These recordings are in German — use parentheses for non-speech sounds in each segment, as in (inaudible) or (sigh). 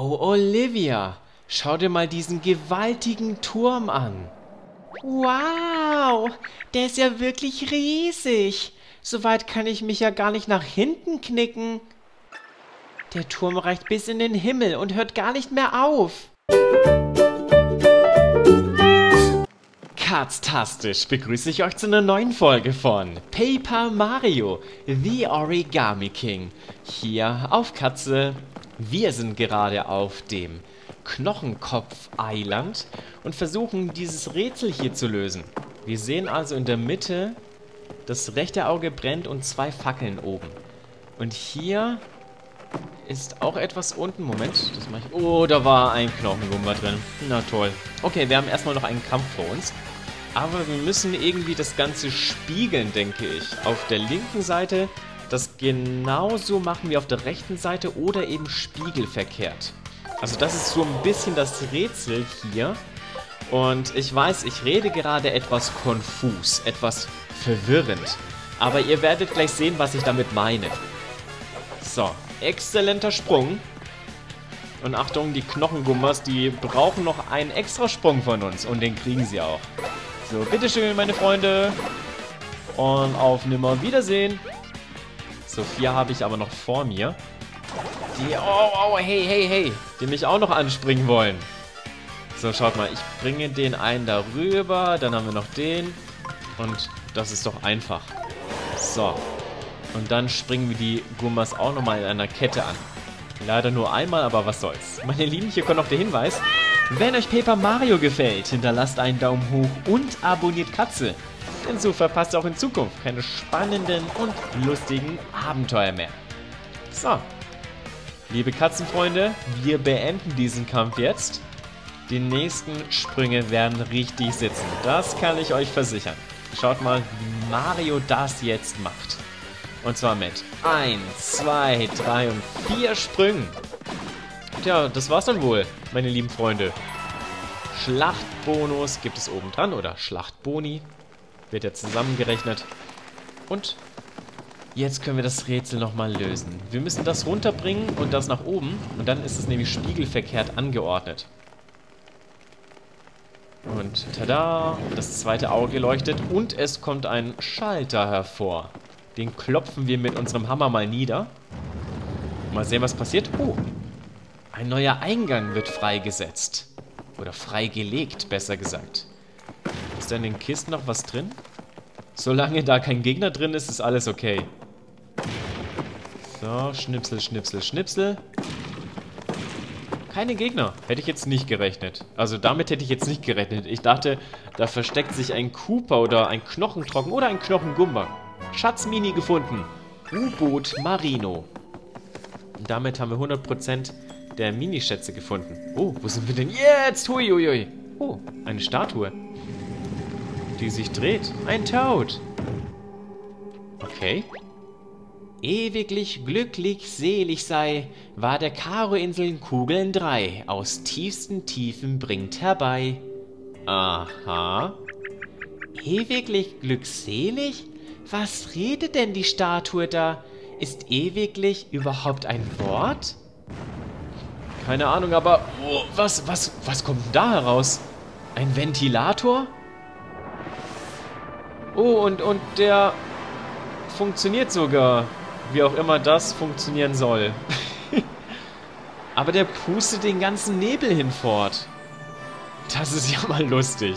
Oh, Olivia, schau dir mal diesen gewaltigen Turm an. Wow, der ist ja wirklich riesig. Soweit kann ich mich ja gar nicht nach hinten knicken. Der Turm reicht bis in den Himmel und hört gar nicht mehr auf. Katztastisch begrüße ich euch zu einer neuen Folge von Paper Mario, The Origami King. Hier auf Katze. Wir sind gerade auf dem Knochenkopf-Eiland und versuchen dieses Rätsel hier zu lösen. Wir sehen also in der Mitte, das rechte Auge brennt und zwei Fackeln oben. Und hier ist auch etwas unten. Moment, das mache ich. Oh, da war ein Knochengumba drin. Na toll. Okay, wir haben erstmal noch einen Kampf vor uns. Aber wir müssen irgendwie das Ganze spiegeln, denke ich. Auf der linken Seite das genauso machen wie auf der rechten Seite oder eben spiegelverkehrt. Also das ist so ein bisschen das Rätsel hier. Und ich weiß, ich rede gerade etwas konfus, etwas verwirrend. Aber ihr werdet gleich sehen, was ich damit meine. So, exzellenter Sprung. Und Achtung, die Knochengummers, die brauchen noch einen extra Sprung von uns. Und den kriegen sie auch. So, bitteschön, meine Freunde. Und auf Nimmer Wiedersehen. Sophia habe ich aber noch vor mir. Die, oh, oh, hey, hey, hey. Die mich auch noch anspringen wollen. So, schaut mal. Ich bringe den einen darüber. Dann haben wir noch den. Und das ist doch einfach. So. Und dann springen wir die Gummas auch nochmal in einer Kette an. Leider nur einmal, aber was soll's. Meine Lieben, hier kommt noch der Hinweis. Wenn euch Paper Mario gefällt, hinterlasst einen Daumen hoch und abonniert Katze. Denn so verpasst ihr auch in Zukunft keine spannenden und lustigen Abenteuer mehr. So. Liebe Katzenfreunde, wir beenden diesen Kampf jetzt. Die nächsten Sprünge werden richtig sitzen. Das kann ich euch versichern. Schaut mal, wie Mario das jetzt macht. Und zwar mit 1, 2, 3 und 4 Sprüngen. Tja, das war's dann wohl, meine lieben Freunde. Schlachtbonus gibt es oben dran oder Schlachtboni. Wird ja zusammengerechnet. Und jetzt können wir das Rätsel nochmal lösen. Wir müssen das runterbringen und das nach oben. Und dann ist es nämlich spiegelverkehrt angeordnet. Und tada, das zweite Auge leuchtet und es kommt ein Schalter hervor. Den klopfen wir mit unserem Hammer mal nieder. Mal sehen, was passiert. Oh, ein neuer Eingang wird freigesetzt. Oder freigelegt, besser gesagt. Ist da in den Kisten noch was drin? Solange da kein Gegner drin ist, ist alles okay. So, Schnipsel, Schnipsel, Schnipsel. Keine Gegner. Hätte ich jetzt nicht gerechnet. Also damit hätte ich jetzt nicht gerechnet. Ich dachte, da versteckt sich ein Cooper oder ein Knochentrocken oder ein Knochengumba. Schatzmini gefunden. U-Boot Marino. Und damit haben wir 100% der Minischätze gefunden. Oh, wo sind wir denn jetzt? Huiuiui. Oh, eine Statue. Die sich dreht. Ein Toad. Okay. Ewiglich glücklich selig sei, war der Karo-Inseln Kugeln drei, aus tiefsten Tiefen bringt herbei. Aha. Ewiglich glückselig? Was redet denn die Statue da? Ist ewiglich überhaupt ein Wort? Keine Ahnung, aber oh, was, was, was kommt denn da heraus? Ein Ventilator? Oh, und, und der funktioniert sogar. Wie auch immer das funktionieren soll. (laughs) aber der pustet den ganzen Nebel hinfort. Das ist ja mal lustig.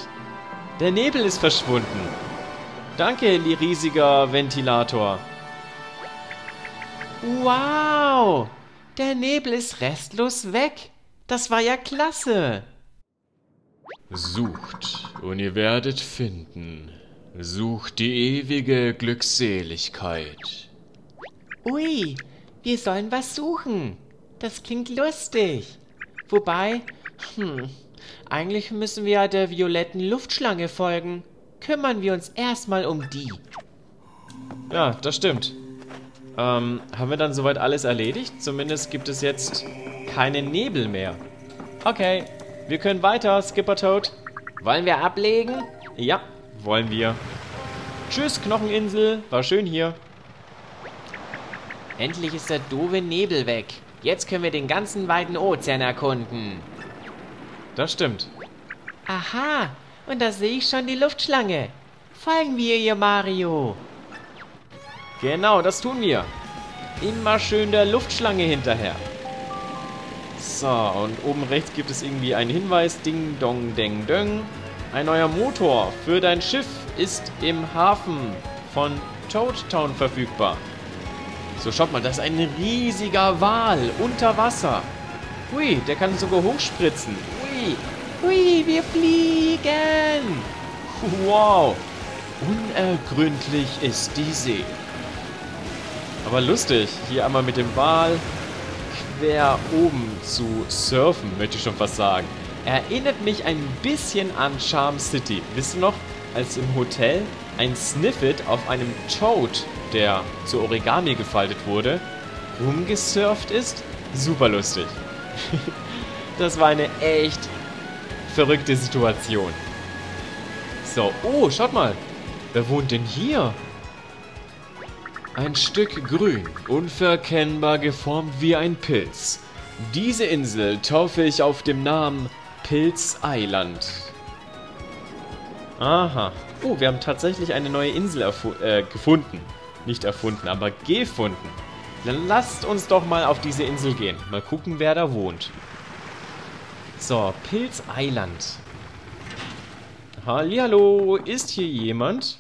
Der Nebel ist verschwunden. Danke, riesiger Ventilator. Wow! Der Nebel ist restlos weg. Das war ja klasse. Sucht und ihr werdet finden. Sucht die ewige Glückseligkeit. Ui, wir sollen was suchen. Das klingt lustig. Wobei, hm, eigentlich müssen wir ja der violetten Luftschlange folgen. Kümmern wir uns erstmal um die. Ja, das stimmt. Ähm, haben wir dann soweit alles erledigt? Zumindest gibt es jetzt keine Nebel mehr. Okay, wir können weiter, Skipper Toad. Wollen wir ablegen? Ja, wollen wir. Tschüss, Knocheninsel. War schön hier. Endlich ist der doofe Nebel weg. Jetzt können wir den ganzen weiten Ozean erkunden. Das stimmt. Aha, und da sehe ich schon die Luftschlange. Folgen wir ihr, Mario. Genau, das tun wir. Immer schön der Luftschlange hinterher. So, und oben rechts gibt es irgendwie einen Hinweis. Ding, dong, deng, döng. Ein neuer Motor für dein Schiff ist im Hafen von Toad Town verfügbar. So, schaut mal, das ist ein riesiger Wal unter Wasser. Hui, der kann sogar hochspritzen. Hui, hui, wir fliegen. Wow, unergründlich ist die See. Aber lustig, hier einmal mit dem Wal quer oben zu surfen, möchte ich schon fast sagen. Erinnert mich ein bisschen an Charm City. Wisst ihr noch, als im Hotel ein Sniffet auf einem Toad, der zu Origami gefaltet wurde, rumgesurft ist? Super lustig. (laughs) das war eine echt verrückte Situation. So, oh, schaut mal. Wer wohnt denn hier? Ein Stück Grün, unverkennbar geformt wie ein Pilz. Diese Insel taufe ich auf dem Namen Pilz Island. Aha. Oh, wir haben tatsächlich eine neue Insel äh, gefunden. Nicht erfunden, aber gefunden. Dann lasst uns doch mal auf diese Insel gehen. Mal gucken, wer da wohnt. So, Pilz Island. Hallihallo, ist hier jemand?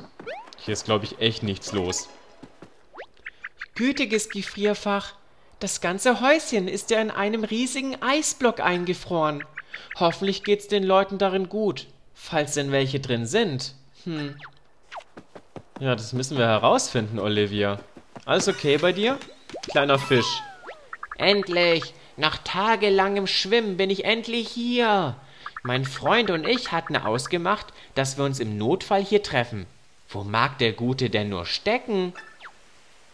Hier ist, glaube ich, echt nichts los. Gütiges Gefrierfach. Das ganze Häuschen ist ja in einem riesigen Eisblock eingefroren. Hoffentlich geht's den Leuten darin gut. Falls denn welche drin sind. Hm. Ja, das müssen wir herausfinden, Olivia. Alles okay bei dir? Kleiner Fisch. Endlich! Nach tagelangem Schwimmen bin ich endlich hier. Mein Freund und ich hatten ausgemacht, dass wir uns im Notfall hier treffen. Wo mag der Gute denn nur stecken?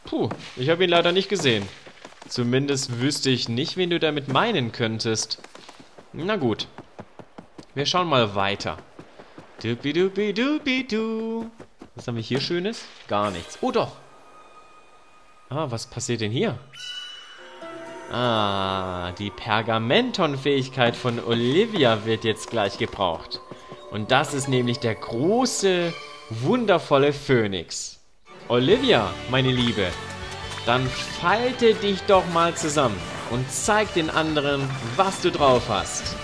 Puh, ich habe ihn leider nicht gesehen. Zumindest wüsste ich nicht, wen du damit meinen könntest. Na gut. Wir schauen mal weiter. Dupidupidupidu. Was haben wir hier Schönes? Gar nichts. Oh doch. Ah, was passiert denn hier? Ah, die Pergamenton-Fähigkeit von Olivia wird jetzt gleich gebraucht. Und das ist nämlich der große, wundervolle Phönix. Olivia, meine Liebe, dann falte dich doch mal zusammen und zeig den anderen, was du drauf hast.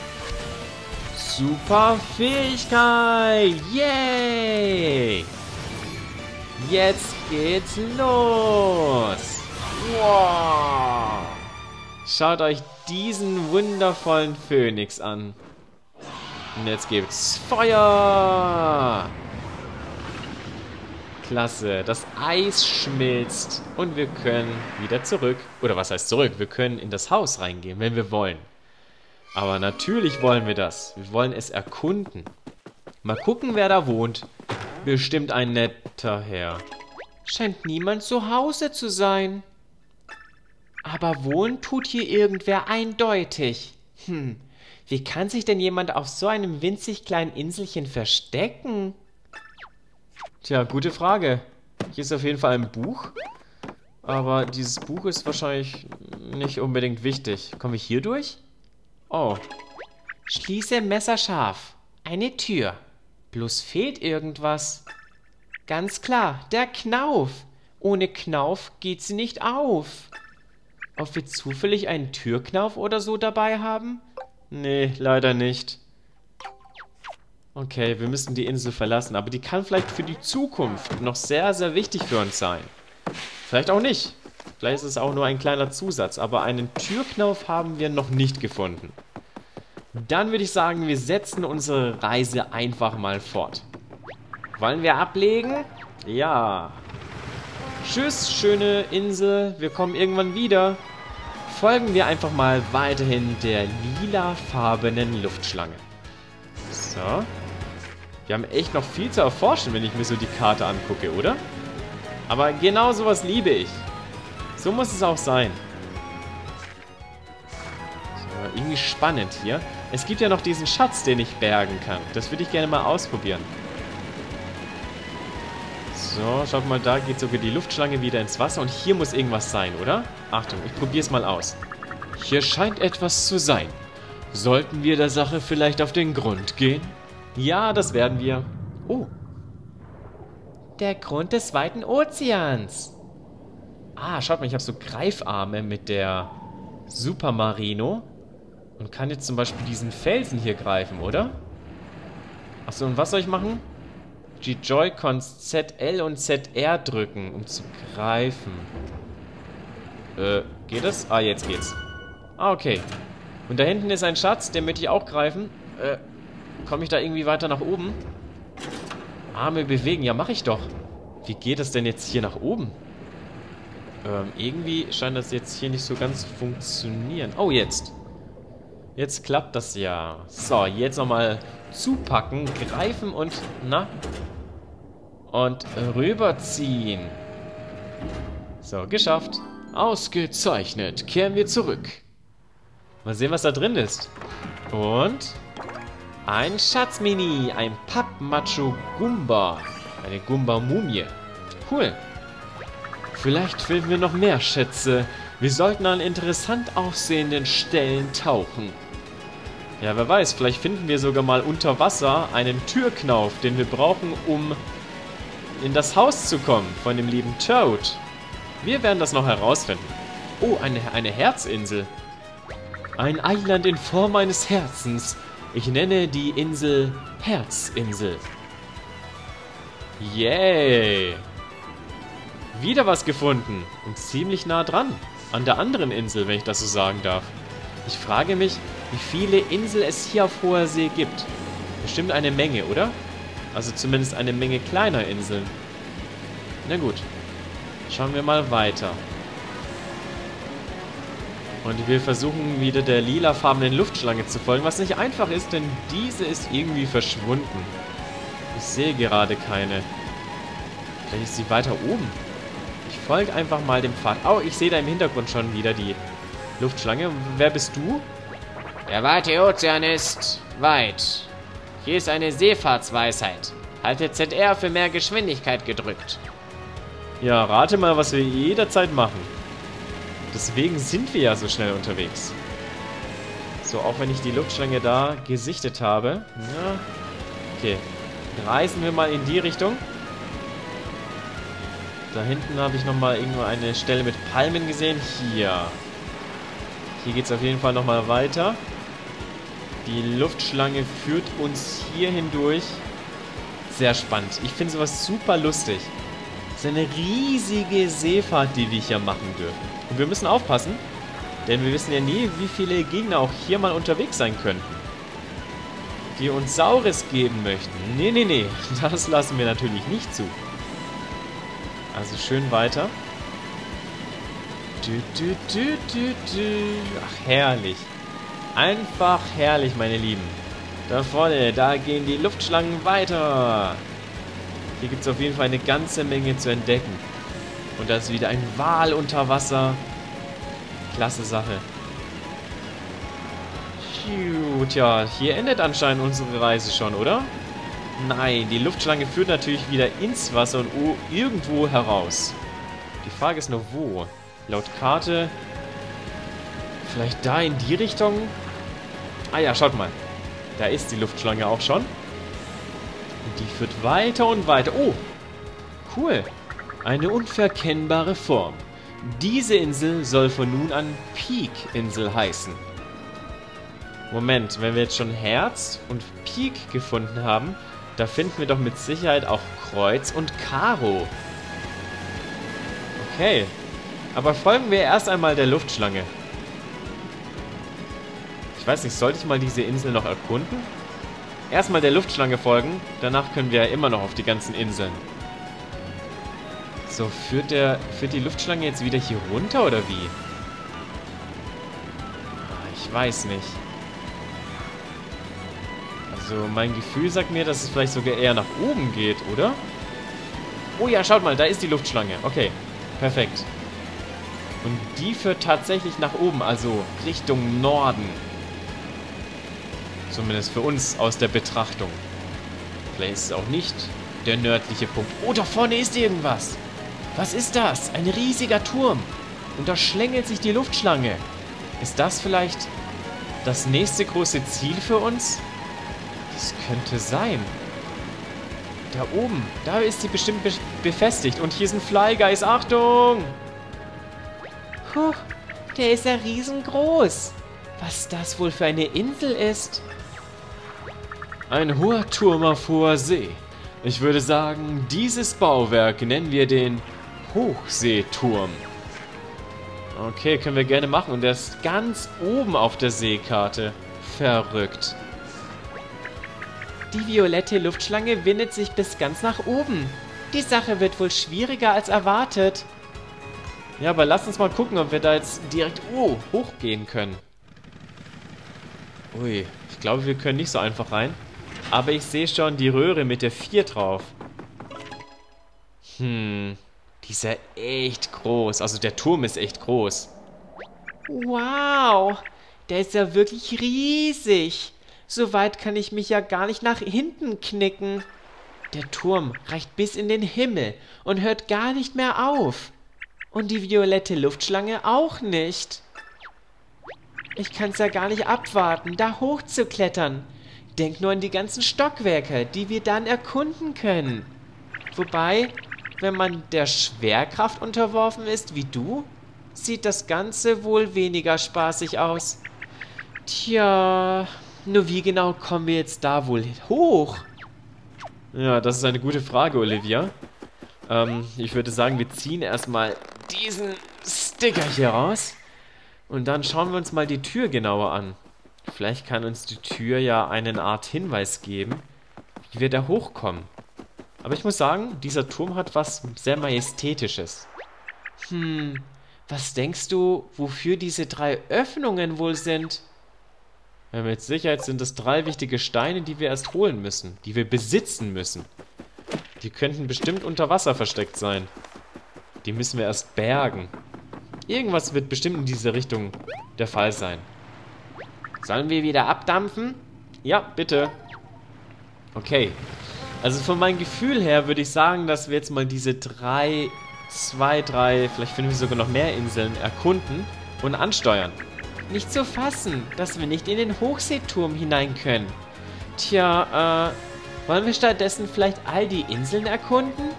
Super Fähigkeit! Yay! Jetzt geht's los! Wow! Schaut euch diesen wundervollen Phönix an. Und jetzt gibt's Feuer! Klasse, das Eis schmilzt und wir können wieder zurück. Oder was heißt zurück? Wir können in das Haus reingehen, wenn wir wollen. Aber natürlich wollen wir das. Wir wollen es erkunden. Mal gucken, wer da wohnt. Bestimmt ein netter Herr. Scheint niemand zu Hause zu sein. Aber wohnen tut hier irgendwer eindeutig. Hm, wie kann sich denn jemand auf so einem winzig kleinen Inselchen verstecken? Tja, gute Frage. Hier ist auf jeden Fall ein Buch. Aber dieses Buch ist wahrscheinlich nicht unbedingt wichtig. Kommen wir hier durch? Oh. Schließe messerscharf. Eine Tür. Bloß fehlt irgendwas. Ganz klar, der Knauf. Ohne Knauf geht sie nicht auf. Ob wir zufällig einen Türknauf oder so dabei haben? Nee, leider nicht. Okay, wir müssen die Insel verlassen, aber die kann vielleicht für die Zukunft noch sehr, sehr wichtig für uns sein. Vielleicht auch nicht. Vielleicht ist es auch nur ein kleiner Zusatz, aber einen Türknauf haben wir noch nicht gefunden. Dann würde ich sagen, wir setzen unsere Reise einfach mal fort. Wollen wir ablegen? Ja. Tschüss, schöne Insel. Wir kommen irgendwann wieder. Folgen wir einfach mal weiterhin der lilafarbenen Luftschlange. So. Wir haben echt noch viel zu erforschen, wenn ich mir so die Karte angucke, oder? Aber genau sowas liebe ich. So muss es auch sein. So, irgendwie spannend hier. Es gibt ja noch diesen Schatz, den ich bergen kann. Das würde ich gerne mal ausprobieren. So, schaut mal, da geht sogar die Luftschlange wieder ins Wasser. Und hier muss irgendwas sein, oder? Achtung, ich probiere es mal aus. Hier scheint etwas zu sein. Sollten wir der Sache vielleicht auf den Grund gehen? Ja, das werden wir. Oh. Der Grund des weiten Ozeans. Ah, schaut mal, ich habe so Greifarme mit der Supermarino. Und kann jetzt zum Beispiel diesen Felsen hier greifen, oder? Achso, und was soll ich machen? Die Joy-Cons ZL und ZR drücken, um zu greifen. Äh, geht das? Ah, jetzt geht's. Ah, okay. Und da hinten ist ein Schatz, den möchte ich auch greifen. Äh, komme ich da irgendwie weiter nach oben? Arme bewegen, ja, mache ich doch. Wie geht das denn jetzt hier nach oben? Ähm, irgendwie scheint das jetzt hier nicht so ganz zu funktionieren. Oh, jetzt. Jetzt klappt das ja. So, jetzt nochmal zupacken, greifen und, na, und rüberziehen. So, geschafft. Ausgezeichnet. Kehren wir zurück. Mal sehen, was da drin ist. Und ein Schatzmini, ein Pappmacho Gumba. Eine Gumba-Mumie. Cool. Vielleicht finden wir noch mehr Schätze. Wir sollten an interessant aussehenden Stellen tauchen. Ja, wer weiß, vielleicht finden wir sogar mal unter Wasser einen Türknauf, den wir brauchen, um in das Haus zu kommen von dem lieben Toad. Wir werden das noch herausfinden. Oh, eine, eine Herzinsel. Ein Eiland in Form eines Herzens. Ich nenne die Insel Herzinsel. Yay! Wieder was gefunden. Und ziemlich nah dran. An der anderen Insel, wenn ich das so sagen darf. Ich frage mich, wie viele Inseln es hier auf hoher See gibt. Bestimmt eine Menge, oder? Also zumindest eine Menge kleiner Inseln. Na gut. Schauen wir mal weiter. Und wir versuchen wieder der lilafarbenen Luftschlange zu folgen, was nicht einfach ist, denn diese ist irgendwie verschwunden. Ich sehe gerade keine. Vielleicht ist sie weiter oben. Ich folge einfach mal dem Pfad. Oh, ich sehe da im Hintergrund schon wieder die Luftschlange. Wer bist du? Der weite Ozean ist weit. Hier ist eine Seefahrtsweisheit. Halte ZR für mehr Geschwindigkeit gedrückt. Ja, rate mal, was wir jederzeit machen. Deswegen sind wir ja so schnell unterwegs. So, auch wenn ich die Luftschlange da gesichtet habe. Ja, okay. Reisen wir mal in die Richtung. Da hinten habe ich nochmal irgendwo eine Stelle mit Palmen gesehen. Hier. Hier geht es auf jeden Fall nochmal weiter. Die Luftschlange führt uns hier hindurch. Sehr spannend. Ich finde sowas super lustig. Ist eine riesige Seefahrt, die wir hier machen dürfen. Und wir müssen aufpassen, denn wir wissen ja nie, wie viele Gegner auch hier mal unterwegs sein könnten. Die uns Saures geben möchten. Nee, nee, nee. (laughs) Das lassen wir natürlich nicht zu. Also schön weiter. Du, du, du, du, du. Ach, herrlich. Einfach herrlich, meine Lieben. Da vorne, da gehen die Luftschlangen weiter. Hier gibt es auf jeden Fall eine ganze Menge zu entdecken. Und da ist wieder ein Wal unter Wasser. Klasse Sache. Tja, hier endet anscheinend unsere Reise schon, oder? Nein, die Luftschlange führt natürlich wieder ins Wasser und irgendwo heraus. Die Frage ist nur, wo? Laut Karte... Vielleicht da in die Richtung? Ah ja, schaut mal. Da ist die Luftschlange auch schon. Die führt weiter und weiter. Oh, cool. Eine unverkennbare Form. Diese Insel soll von nun an Peak-Insel heißen. Moment, wenn wir jetzt schon Herz und Peak gefunden haben, da finden wir doch mit Sicherheit auch Kreuz und Karo. Okay. Aber folgen wir erst einmal der Luftschlange. Ich weiß nicht, sollte ich mal diese Insel noch erkunden? Erstmal der Luftschlange folgen, danach können wir ja immer noch auf die ganzen Inseln. So, führt, der, führt die Luftschlange jetzt wieder hier runter oder wie? Ah, ich weiß nicht. Also mein Gefühl sagt mir, dass es vielleicht sogar eher nach oben geht, oder? Oh ja, schaut mal, da ist die Luftschlange. Okay, perfekt. Und die führt tatsächlich nach oben, also Richtung Norden. Zumindest für uns aus der Betrachtung. Vielleicht ist es auch nicht der nördliche Punkt. Oh, da vorne ist irgendwas. Was ist das? Ein riesiger Turm. Und da schlängelt sich die Luftschlange. Ist das vielleicht das nächste große Ziel für uns? Das könnte sein. Da oben, da ist sie bestimmt be befestigt. Und hier ist ein Flygeist. Achtung! Puh, der ist ja riesengroß. Was das wohl für eine Insel ist? Ein hoher Turm auf hoher See. Ich würde sagen, dieses Bauwerk nennen wir den Hochseeturm. Okay, können wir gerne machen. Und der ist ganz oben auf der Seekarte. Verrückt. Die violette Luftschlange windet sich bis ganz nach oben. Die Sache wird wohl schwieriger als erwartet. Ja, aber lass uns mal gucken, ob wir da jetzt direkt oh, hochgehen können. Ui, ich glaube, wir können nicht so einfach rein. Aber ich sehe schon die Röhre mit der 4 drauf. Hm, die ist ja echt groß. Also der Turm ist echt groß. Wow, der ist ja wirklich riesig. So weit kann ich mich ja gar nicht nach hinten knicken. Der Turm reicht bis in den Himmel und hört gar nicht mehr auf. Und die violette Luftschlange auch nicht. Ich kann's ja gar nicht abwarten, da hochzuklettern. Denk nur an die ganzen Stockwerke, die wir dann erkunden können. Wobei, wenn man der Schwerkraft unterworfen ist wie du, sieht das Ganze wohl weniger spaßig aus. Tja, nur wie genau kommen wir jetzt da wohl hoch? Ja, das ist eine gute Frage, Olivia. Ähm, ich würde sagen, wir ziehen erstmal diesen Sticker hier raus. Und dann schauen wir uns mal die Tür genauer an. Vielleicht kann uns die Tür ja eine Art Hinweis geben, wie wir da hochkommen. Aber ich muss sagen, dieser Turm hat was sehr Majestätisches. Hm, was denkst du, wofür diese drei Öffnungen wohl sind? Ja, mit Sicherheit sind es drei wichtige Steine, die wir erst holen müssen, die wir besitzen müssen. Die könnten bestimmt unter Wasser versteckt sein. Die müssen wir erst bergen. Irgendwas wird bestimmt in diese Richtung der Fall sein. Sollen wir wieder abdampfen? Ja, bitte. Okay. Also von meinem Gefühl her würde ich sagen, dass wir jetzt mal diese drei, zwei, drei, vielleicht finden wir sogar noch mehr Inseln erkunden und ansteuern. Nicht zu fassen, dass wir nicht in den Hochseeturm hinein können. Tja, äh, wollen wir stattdessen vielleicht all die Inseln erkunden?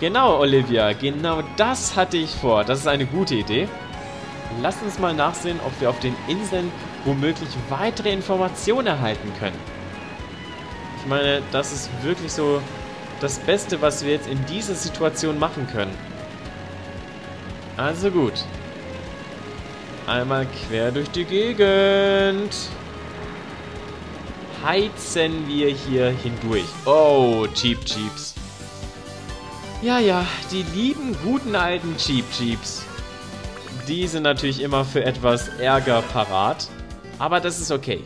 Genau, Olivia, genau das hatte ich vor. Das ist eine gute Idee. Lass uns mal nachsehen, ob wir auf den Inseln womöglich weitere Informationen erhalten können. Ich meine, das ist wirklich so das Beste, was wir jetzt in dieser Situation machen können. Also gut. Einmal quer durch die Gegend. Heizen wir hier hindurch. Oh, Cheap Jeeps. Ja, ja, die lieben, guten alten Cheap Jeeps. Die sind natürlich immer für etwas Ärger parat. Aber das ist okay.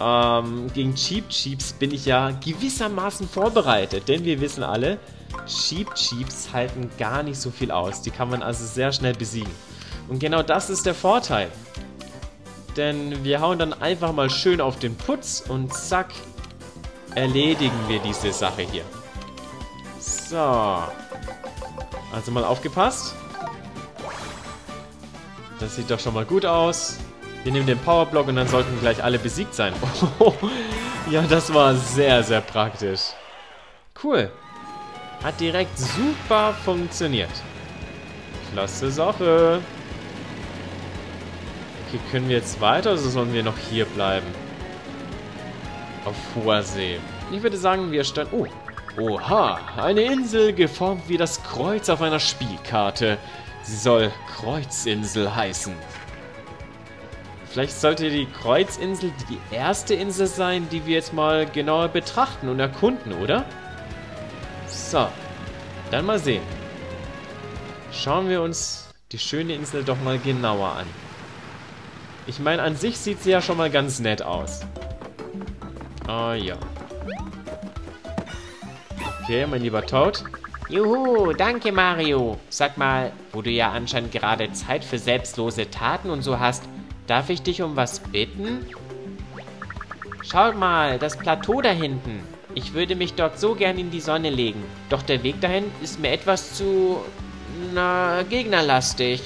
Ähm, gegen Cheap Cheeps bin ich ja gewissermaßen vorbereitet. Denn wir wissen alle, Cheap Cheeps halten gar nicht so viel aus. Die kann man also sehr schnell besiegen. Und genau das ist der Vorteil. Denn wir hauen dann einfach mal schön auf den Putz und zack, erledigen wir diese Sache hier. So. Also mal aufgepasst. Das sieht doch schon mal gut aus. Wir nehmen den Powerblock und dann sollten gleich alle besiegt sein. (laughs) Ja, das war sehr, sehr praktisch. Cool. Hat direkt super funktioniert. Klasse Sache. Okay, können wir jetzt weiter oder sollen wir noch hier bleiben? Auf hoher See. Ich würde sagen, wir stellen... Oh, oha, eine Insel geformt wie das Kreuz auf einer Spielkarte. Sie soll Kreuzinsel heißen. Vielleicht sollte die Kreuzinsel die erste Insel sein, die wir jetzt mal genauer betrachten und erkunden, oder? So, dann mal sehen. Schauen wir uns die schöne Insel doch mal genauer an. Ich meine, an sich sieht sie ja schon mal ganz nett aus. Ah ja. Okay, mein lieber Toad. Juhu, danke Mario. Sag mal, wo du ja anscheinend gerade Zeit für selbstlose Taten und so hast, darf ich dich um was bitten? Schau mal, das Plateau da hinten. Ich würde mich dort so gern in die Sonne legen. Doch der Weg dahin ist mir etwas zu... na, gegnerlastig.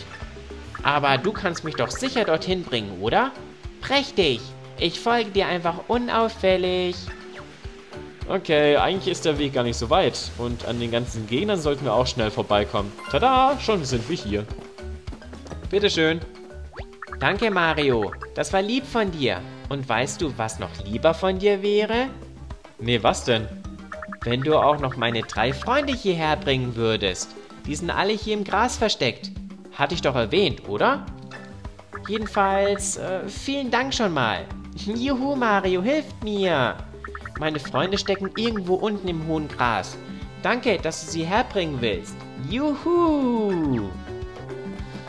Aber du kannst mich doch sicher dorthin bringen, oder? Prächtig. Ich folge dir einfach unauffällig. Okay, eigentlich ist der Weg gar nicht so weit. Und an den ganzen Gegnern sollten wir auch schnell vorbeikommen. Tada, schon sind wir hier. Bitteschön. Danke, Mario. Das war lieb von dir. Und weißt du, was noch lieber von dir wäre? Nee, was denn? Wenn du auch noch meine drei Freunde hierher bringen würdest. Die sind alle hier im Gras versteckt. Hatte ich doch erwähnt, oder? Jedenfalls, äh, vielen Dank schon mal. (laughs) Juhu, Mario, hilft mir. Meine Freunde stecken irgendwo unten im hohen Gras. Danke, dass du sie herbringen willst. Juhu!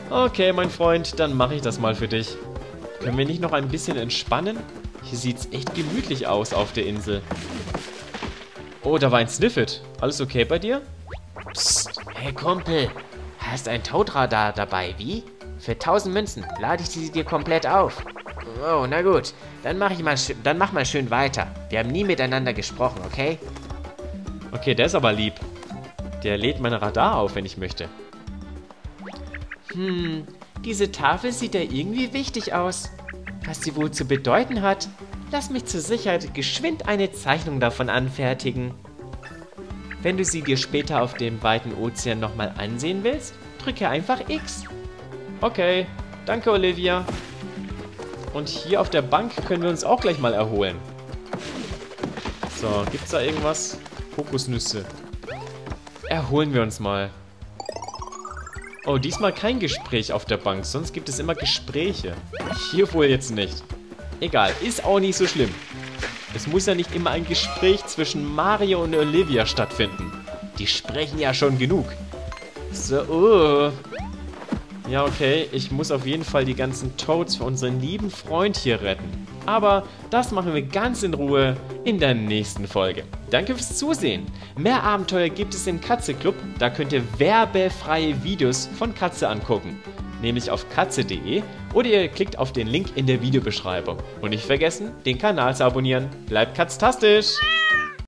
Okay, mein Freund, dann mache ich das mal für dich. Können wir nicht noch ein bisschen entspannen? Hier sieht's echt gemütlich aus auf der Insel. Oh, da war ein Sniffet. Alles okay bei dir? Psst, hey Kumpel. Hast ein Toadradar dabei, wie? Für 1000 Münzen lade ich sie dir komplett auf. Oh, na gut. Dann mach, ich mal, dann mach mal schön weiter. Wir haben nie miteinander gesprochen, okay? Okay, der ist aber lieb. Der lädt mein Radar auf, wenn ich möchte. Hm, diese Tafel sieht ja irgendwie wichtig aus. Was sie wohl zu bedeuten hat, lass mich zur Sicherheit geschwind eine Zeichnung davon anfertigen. Wenn du sie dir später auf dem weiten Ozean nochmal ansehen willst, drücke einfach X. Okay, danke Olivia. Und hier auf der Bank können wir uns auch gleich mal erholen. So, gibt's da irgendwas? Kokosnüsse. Erholen wir uns mal. Oh, diesmal kein Gespräch auf der Bank, sonst gibt es immer Gespräche. Hier wohl jetzt nicht. Egal, ist auch nicht so schlimm. Es muss ja nicht immer ein Gespräch zwischen Mario und Olivia stattfinden. Die sprechen ja schon genug. So, oh. Ja, okay, ich muss auf jeden Fall die ganzen Toads für unseren lieben Freund hier retten. Aber das machen wir ganz in Ruhe in der nächsten Folge. Danke fürs Zusehen. Mehr Abenteuer gibt es im Katze Club. Da könnt ihr werbefreie Videos von Katze angucken. Nämlich auf katze.de oder ihr klickt auf den Link in der Videobeschreibung. Und nicht vergessen, den Kanal zu abonnieren. Bleibt katztastisch!